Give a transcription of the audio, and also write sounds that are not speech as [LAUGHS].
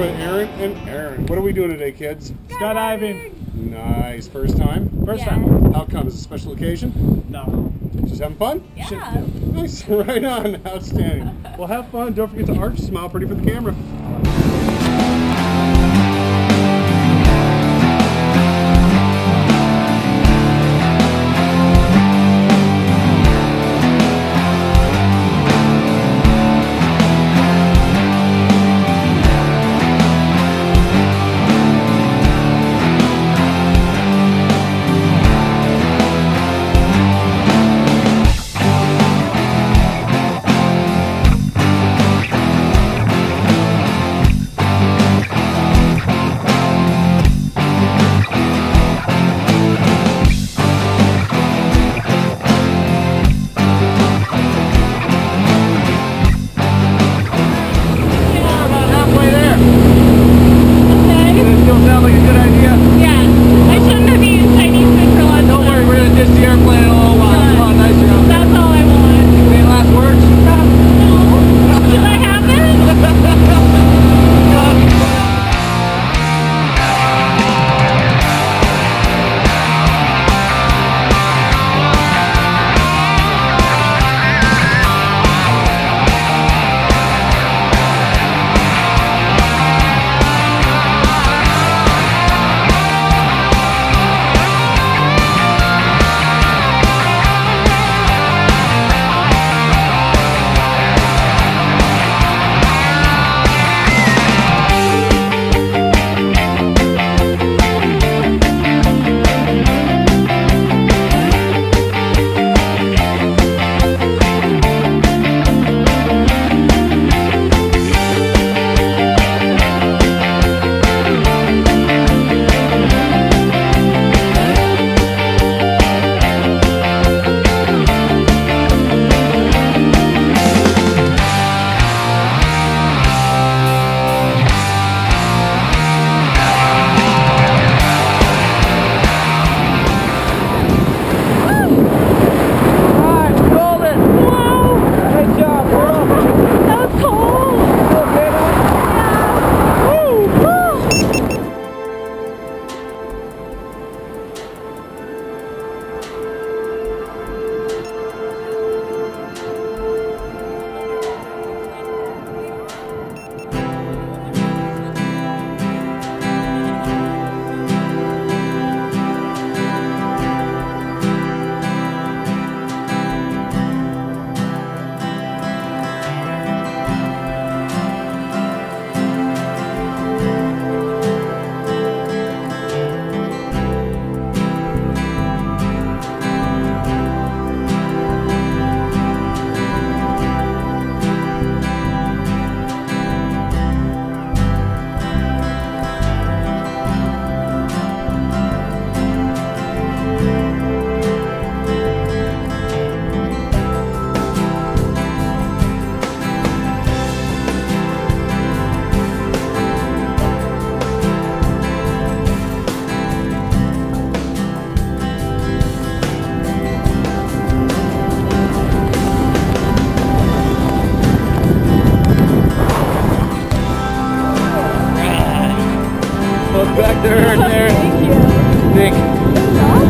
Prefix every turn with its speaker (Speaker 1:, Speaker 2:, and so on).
Speaker 1: with Aaron and Aaron. What are we doing today, kids?
Speaker 2: Skydiving.
Speaker 1: Nice. First time?
Speaker 2: First
Speaker 3: yeah.
Speaker 2: time.
Speaker 1: How come? Is it a special occasion?
Speaker 2: No.
Speaker 1: Just having fun?
Speaker 3: Yeah.
Speaker 1: Nice. [LAUGHS] Right on. Outstanding. [LAUGHS] well, have fun. Don't forget to arch smile pretty for the camera.
Speaker 2: Look back there and there.
Speaker 3: Thank you.
Speaker 2: Think.
Speaker 3: That was awesome.